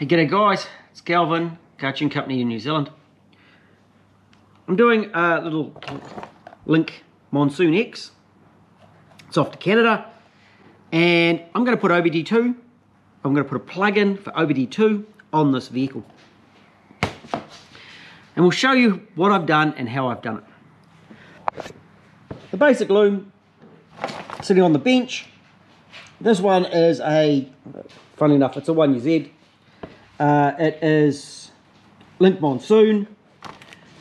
Hey, g'day guys, it's Kelvin, Cartune Company in New Zealand. I'm doing a little Link Monsoon X. It's off to Canada. And I'm going to put OBD2, I'm going to put a plug-in for OBD2 on this vehicle. And we'll show you what I've done and how I've done it. The basic loom sitting on the bench. This one is a, funny enough, it's a 1UZ uh, it is Link Monsoon,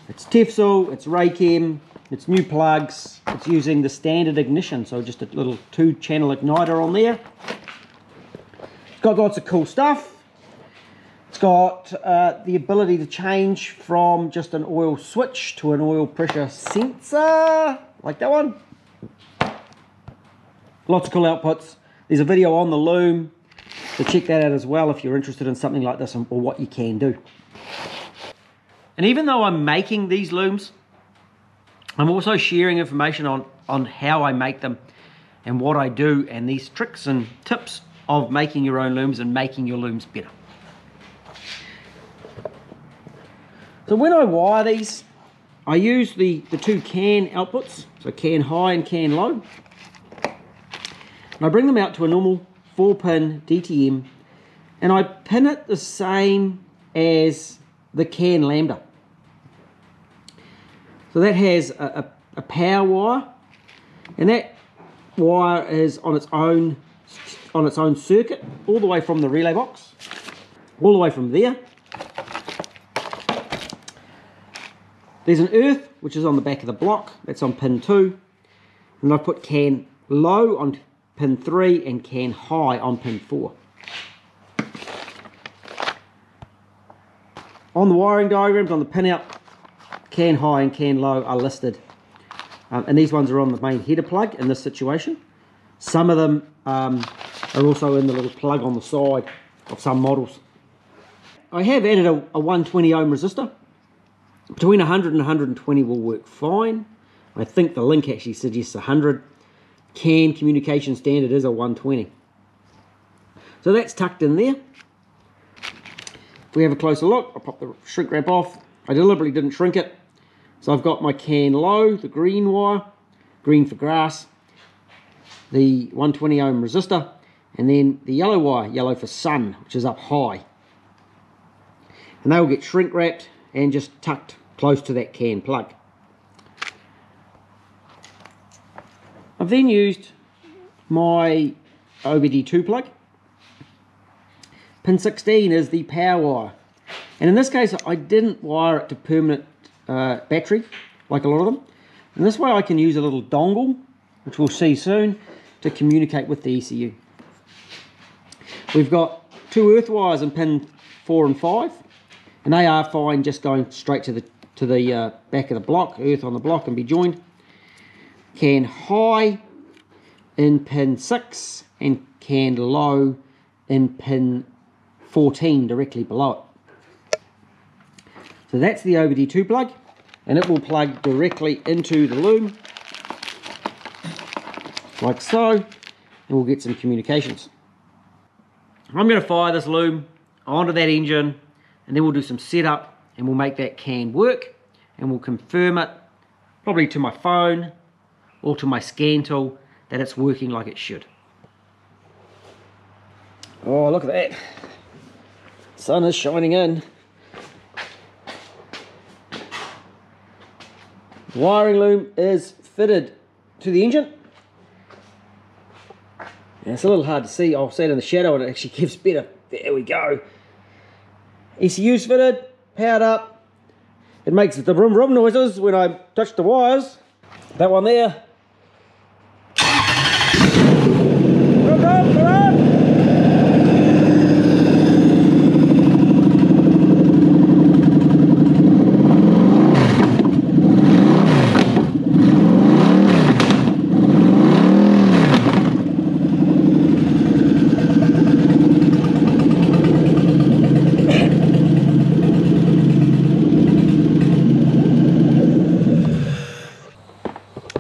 it's Tefzel, it's Raychem, it's new plugs, it's using the standard ignition, so just a little two channel igniter on there. It's got lots of cool stuff. It's got uh, the ability to change from just an oil switch to an oil pressure sensor, like that one. Lots of cool outputs. There's a video on the loom so check that out as well if you're interested in something like this or what you can do. And even though I'm making these looms, I'm also sharing information on, on how I make them and what I do and these tricks and tips of making your own looms and making your looms better. So when I wire these, I use the, the two can outputs, so can high and can low. And I bring them out to a normal 4 pin DTM and I pin it the same as the CAN Lambda. So that has a, a, a power wire and that wire is on its own on its own circuit all the way from the relay box all the way from there there's an earth which is on the back of the block that's on pin 2 and I put can low on pin 3 and can high on pin 4. On the wiring diagrams on the pin out, can high and can low are listed. Um, and these ones are on the main header plug in this situation. Some of them um, are also in the little plug on the side of some models. I have added a, a 120 ohm resistor. Between 100 and 120 will work fine. I think the link actually suggests 100. CAN communication standard is a 120. So that's tucked in there. We have a closer look, I'll pop the shrink wrap off. I deliberately didn't shrink it. So I've got my can low, the green wire, green for grass, the 120 ohm resistor, and then the yellow wire, yellow for sun, which is up high. And they will get shrink wrapped and just tucked close to that can plug. I've then used my OBD2 plug. Pin 16 is the power wire. And in this case, I didn't wire it to permanent uh, battery, like a lot of them. And this way I can use a little dongle, which we'll see soon, to communicate with the ECU. We've got two earth wires in pin 4 and 5, and they are fine just going straight to the to the uh, back of the block, earth on the block and be joined can high in pin 6 and can low in pin 14 directly below it. So that's the OBD2 plug and it will plug directly into the loom like so and we'll get some communications. I'm going to fire this loom onto that engine and then we'll do some setup and we'll make that can work and we'll confirm it probably to my phone or to my scan tool that it's working like it should. Oh, look at that. Sun is shining in. Wiring loom is fitted to the engine. It's a little hard to see. I'll see it in the shadow and it actually gives better. There we go. ECU's fitted, powered up. It makes the rum rum noises when I touch the wires. That one there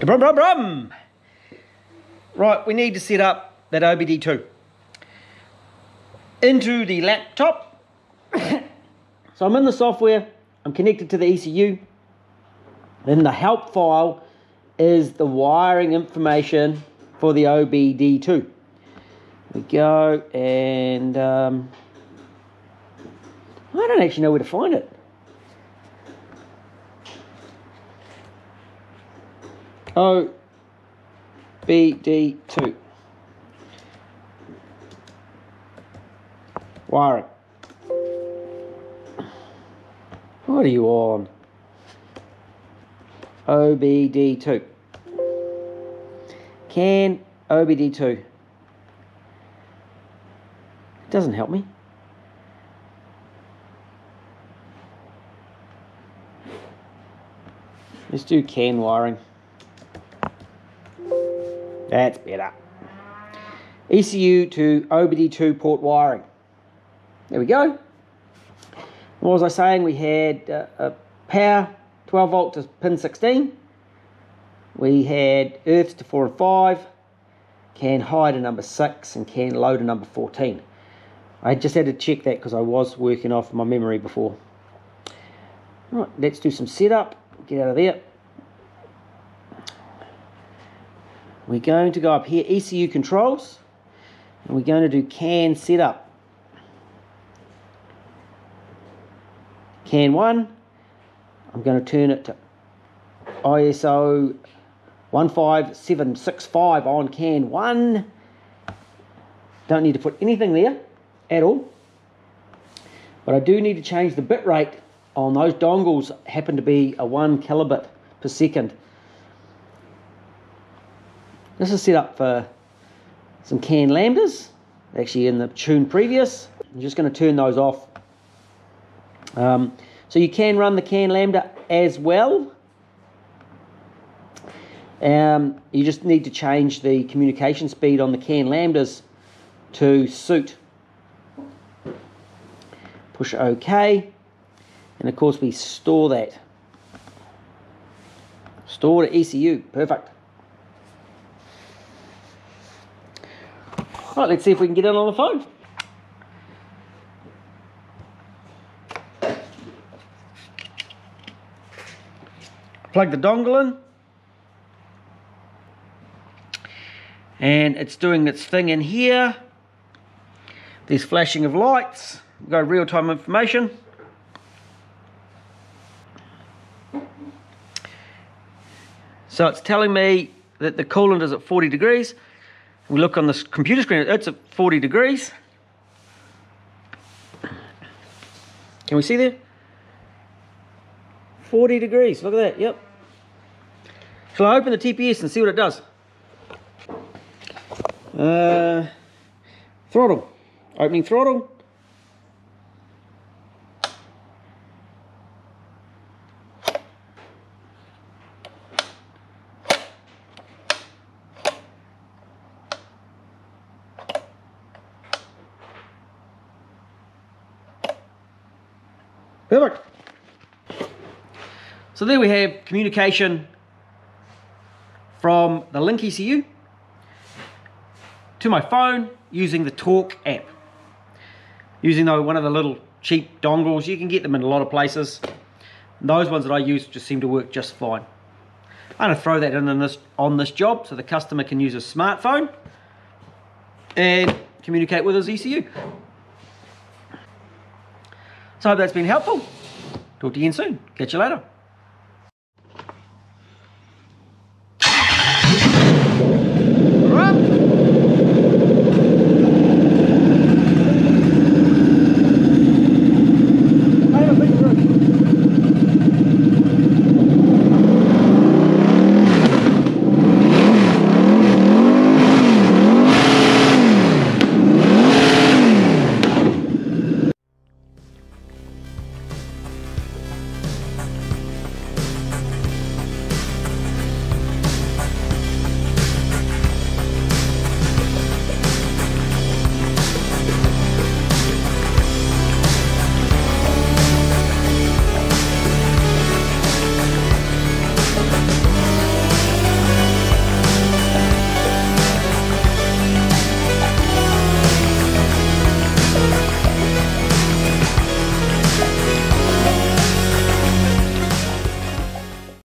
Brum, brum, brum. Right, we need to set up that OBD2. Into the laptop, so I'm in the software, I'm connected to the ECU. Then the help file is the wiring information for the OBD2. We go and um, I don't actually know where to find it. OBD2. Wiring. What are you on? OBD2. Can OBD2. It Doesn't help me. Let's do CAN wiring. That's better. ECU to OBD2 port wiring. There we go. What was I saying? We had uh, a power 12 volt to pin 16. We had earth to 4 and 5, CAN high to number 6, and CAN low to number 14. I just had to check that because I was working off my memory before. Right, let's do some setup. Get out of there. We're going to go up here, ECU controls, and we're going to do CAN setup. CAN 1, I'm going to turn it to ISO 15765 on CAN 1. Don't need to put anything there at all. But I do need to change the bit rate on those dongles happen to be a 1 kilobit per second. This is set up for some CAN lambdas, actually in the tune previous. I'm just going to turn those off. Um, so you can run the CAN lambda as well. Um, you just need to change the communication speed on the CAN lambdas to suit. Push OK. And of course we store that. Store to ECU. Perfect. Right, let's see if we can get in on the phone. Plug the dongle in. And it's doing its thing in here. There's flashing of lights. We've got real-time information. So it's telling me that the coolant is at 40 degrees. We look on the computer screen, it's at 40 degrees. Can we see there? 40 degrees, look at that, yep. Shall I open the TPS and see what it does? Uh, throttle, opening throttle. Perfect. So there we have communication from the Link ECU to my phone using the Torque app. Using though one of the little cheap dongles, you can get them in a lot of places. Those ones that I use just seem to work just fine. I'm to throw that in, in this, on this job so the customer can use a smartphone and communicate with his ECU. So I hope that's been helpful. Talk to you again soon. Catch you later.